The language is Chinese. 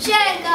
这个